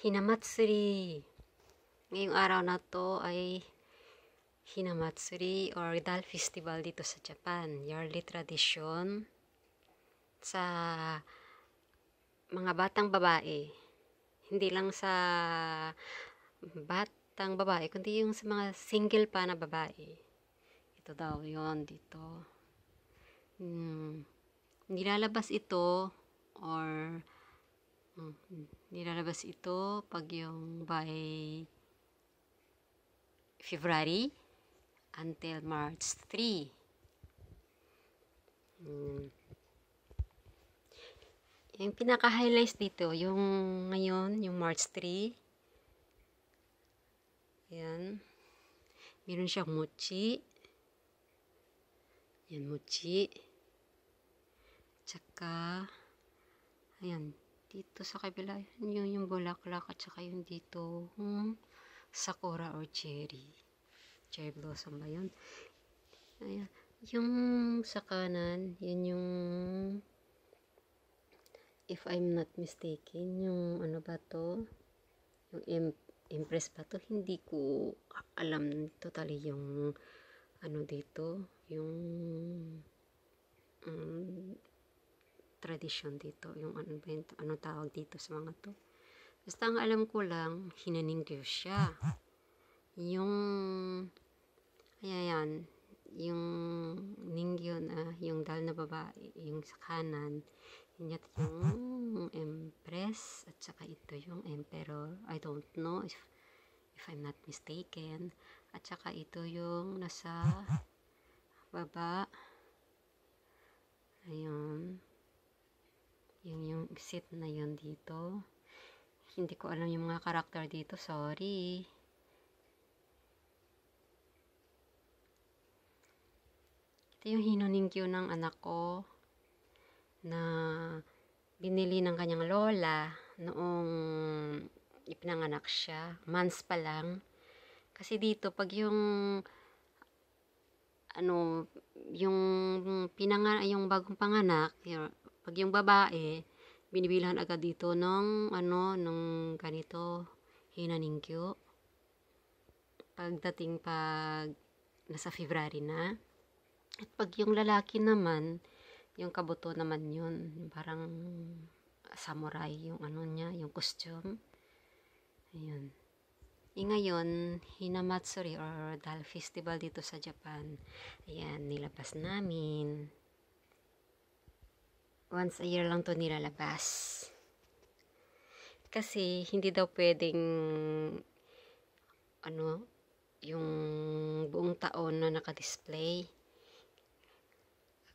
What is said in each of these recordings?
Hinamatsuri. Ngayong araw na to ay Hinamatsuri or Dal Festival dito sa Japan. Yearly tradition sa mga batang babae. Hindi lang sa batang babae, kundi yung sa mga single pa na babae. Ito daw yon dito. Hmm, nilalabas ito or hmm, nilalabas ito pag yung by February until March 3. Hmm. Yung pinaka-highlights dito, yung ngayon, yung March 3. Ayan. Meron siyang mochi. Ayan, mochi. Tsaka, ayan, dito sa kabila, yun yung bulaklak at saka yung dito, hmm, sakura or cherry. Cherry blossom ba yun? Ayan. Yung sa kanan, yun yung if I'm not mistaken, yung ano ba to? Yung impress ba to? Hindi ko alam totally yung ano dito, yung um, tradition dito, yung ano ba yung, ano tawag dito sa mga to. Basta ang alam ko lang, hinaningyo siya. Yung, ayan, yung ningyo na, yung dal na babae, yung sa kanan, yun yung empress, at saka ito yung emperor. I don't know if, if I'm not mistaken. At saka ito yung nasa baba. Ayun. Yung yung seat na yun dito. Hindi ko alam yung mga karakter dito. Sorry. Ito yung hinuningkyo ng anak ko na binili ng kanyang lola noong ipinanganak siya. Months pa lang. Kasi dito, pag yung ano, yung pinanga, yung bagong panganak, yung, pag yung babae, binibilahan agad dito ng ano, ng ganito, hinaningkyo. Pagdating pag nasa February na, at pag yung lalaki naman, yung kabuto naman yun, parang samurai yung ano niya, yung costume. Ayun. E ngayon, Hinamatsuri or Dal Festival dito sa Japan. Ayan, nilabas namin. Once a year lang to nilalabas. Kasi hindi daw pwedeng ano, yung buong taon na naka-display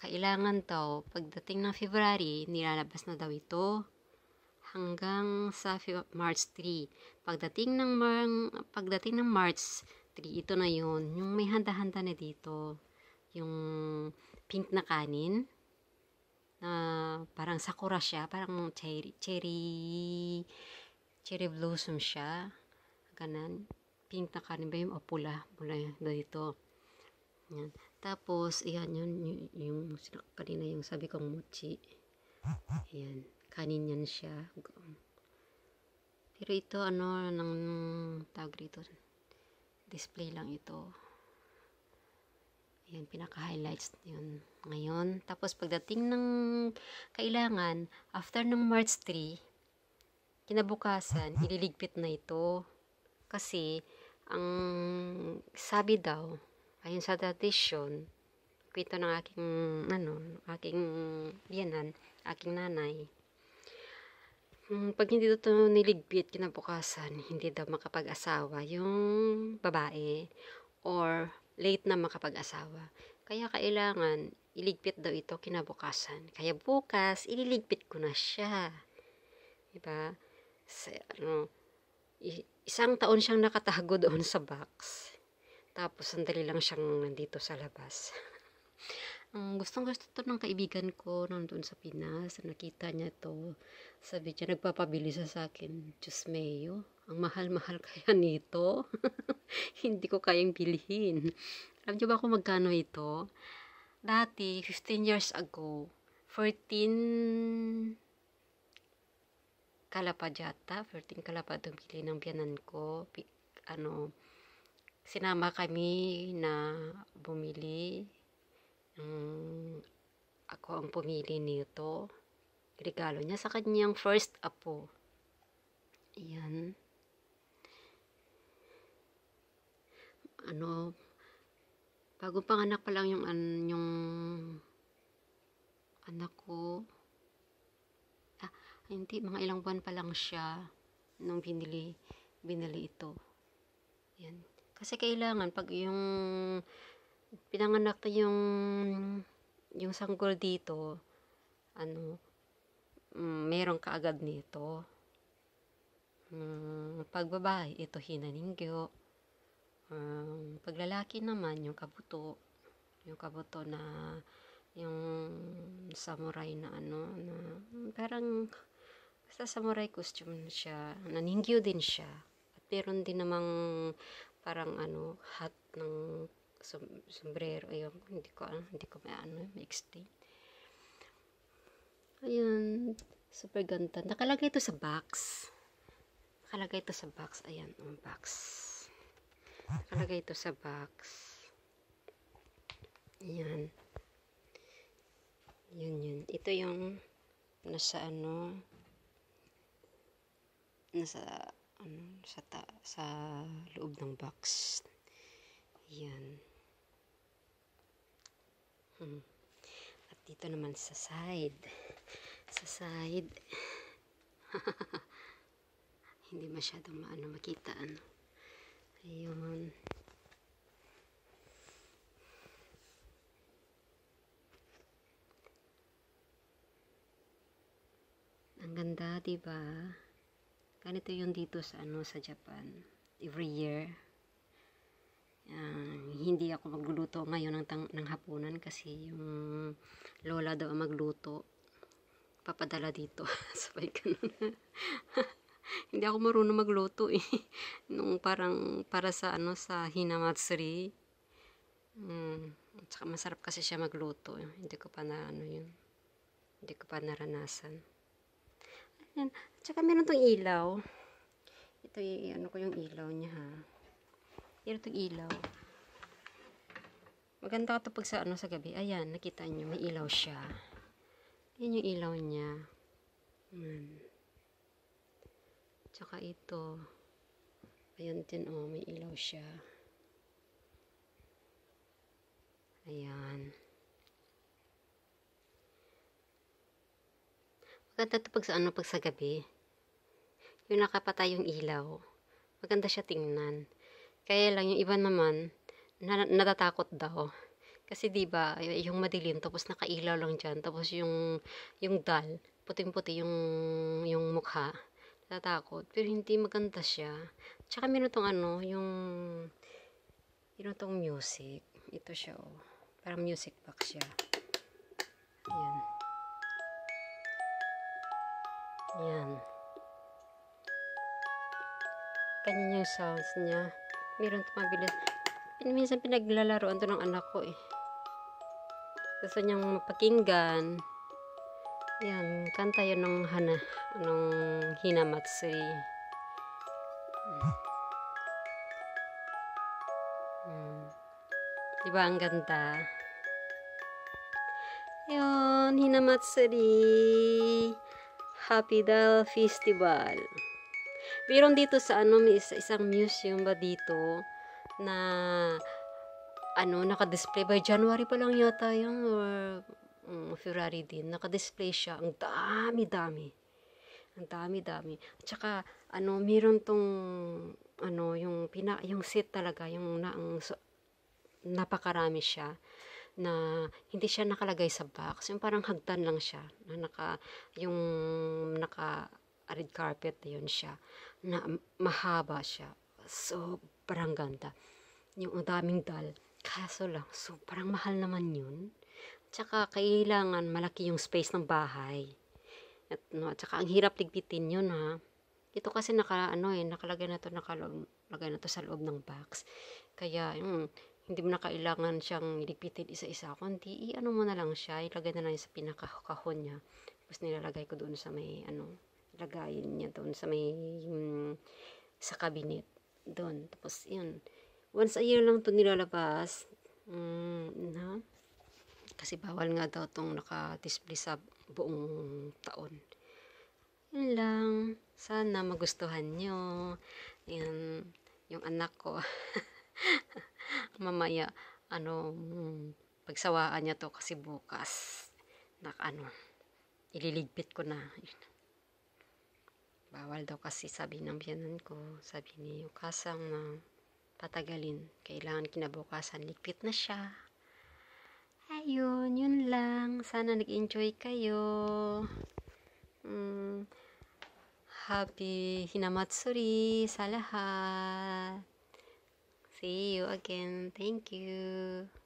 kailangan daw, pagdating ng February, nilalabas na daw ito hanggang sa March 3. Pagdating ng, Mar- pagdating ng March 3, ito na yun. Yung may handa-handa na dito. Yung pink na kanin. Na parang sakura siya. Parang cherry, cherry, cherry blossom siya. Ganan. Pink na kanin ba yung o pula? Pula dito. Yan. Tapos, ayan, yun, yung, yung kanina yung sabi kong mochi. Ayan, kanin yan siya. Pero ito, ano, nang tawag rito, display lang ito. Ayan, pinaka-highlights yun ngayon. Tapos, pagdating ng kailangan, after ng March 3, kinabukasan, ililigpit na ito. Kasi, ang sabi daw, ayon sa tradition, kwento ng aking, ano, aking biyanan, aking nanay, um, pag hindi ito niligpit kinabukasan, hindi daw makapag-asawa yung babae or late na makapag-asawa. Kaya kailangan iligpit daw ito kinabukasan. Kaya bukas, ililigpit ko na siya. Diba? Sa, ano, isang taon siyang nakatago doon sa box. Tapos, sandali lang siyang nandito sa labas. Ang um, gustong gusto to ng kaibigan ko nandun sa Pinas. Nakita niya to. Sabi niya, nagpapabili sa akin. Diyos mayo, ang mahal-mahal kaya nito. Hindi ko kayang bilhin. Alam niyo ba kung magkano ito? Dati, 15 years ago, 14 kalapad yata, 14 kalapad bili ng biyanan ko. Ano, sinama kami na bumili. Um, ako ang pumili nito. Regalo niya sa kanyang first apo. Ayan. Ano, bago panganak pa lang yung, an, yung anak ko. Ah, hindi, mga ilang buwan pa lang siya nung binili, binili ito. Yan. Kasi kailangan, pag yung pinanganak na yung yung sanggol dito, ano, mm, meron kaagad nito. Mm, pag babae, ito hinaningyo. Um, pag lalaki naman, yung kabuto, yung kabuto na yung samurai na ano, na parang basta samurai costume siya, naningyo din siya. At meron din namang parang ano, hat ng sombrero. Ayun, hindi ko, ano, hindi ko may ano, may explain. Ayun, super ganda. Nakalagay ito sa box. Nakalagay ito sa box. Ayan, ang box. Nakalagay ito sa box. Ayan. Yun, yun. Ito yung nasa ano, nasa, ano, sa, ta, sa loob ng box. Ayan. Hmm. At dito naman sa side. Sa side. Hindi masyadong maano makita ano. Ayun. Ang ganda, 'di ba? Ganito 'yung dito sa ano sa Japan. Every year. Uh, hindi ako magluluto ngayon ng, tang ng hapunan kasi yung lola daw magluto. Papadala dito. Sabay ganun. hindi ako marunong magluto eh. Nung parang para sa ano sa hinamatsuri. Mm, tsaka masarap kasi siya magluto. Hindi ko pa na ano yun. Hindi ko pa naranasan. Ayan. Tsaka meron tong ilaw. Ito yung ano ko yung ilaw niya ha. Meron itong ilaw. Maganda ito pag sa ano sa gabi. Ayan, nakita niyo may ilaw siya. Yan yung ilaw niya. Ayan. Tsaka ito. Ayan din oh, may ilaw siya. Ayan. Maganda ito pag sa ano, pag sa gabi. Yung nakapatay yung ilaw. Maganda siya tingnan. Kaya lang yung iba naman, na, natatakot daw. Kasi 'di ba, yung madilim tapos nakailaw lang diyan, tapos yung yung dal, puting-puti yung yung mukha. Natatakot, pero hindi maganda siya. Tsaka meron tong ano, yung meron tong music. Ito siya oh. Parang music box siya. Ayan. Ayan. Ganyan yung sounds niya. Meron ito mabilis. Minsan pinaglalaroan to ng anak ko eh. Gusto niyang mapakinggan. Yan, kanta yun ng hana, anong hinamatsuri. Hmm. Diba ang ganda? Yun, hinamatsuri. Happy Dal Festival. Meron dito sa ano, may isa, isang museum ba dito na ano, naka-display by January pa lang yata yung or um, February din. Naka-display siya. Ang dami-dami. Ang dami-dami. At saka, ano, meron tong, ano, yung, pina, yung set talaga, yung na, ang, so, napakarami siya na hindi siya nakalagay sa box. Yung parang hagdan lang siya. Na naka, yung naka red carpet yun siya. Na mahaba siya. Sobrang ganda. Yung daming dal. Kaso lang, sobrang mahal naman yun. Tsaka kailangan malaki yung space ng bahay. At, no, at saka ang hirap ligpitin yun ha. Ito kasi naka, ano eh, nakalagay na to, nakalagay na to sa loob ng box. Kaya, yung, hindi mo na kailangan siyang ligpitin isa-isa. Kundi, i-ano mo na lang siya, ilagay na lang sa pinakakahon niya. Tapos nilalagay ko doon sa may, ano, lagayin niya doon sa may mm, sa cabinet doon. Tapos yun, once a year lang to nilalabas. Mm, na? Kasi bawal nga daw tong naka-display sa buong taon. Yun lang. Sana magustuhan nyo. Yan, yung anak ko. Mamaya, ano, mm, pagsawaan niya to kasi bukas. Na, ano, ililigpit ko na. Yun. Bawal daw kasi sabi ng biyanan ko, sabi ni Ukasang na patagalin. Kailangan kinabukasan, ligpit na siya. Ayun, yun lang. Sana nag-enjoy kayo. Mm, happy Hinamatsuri sa lahat. See you again. Thank you.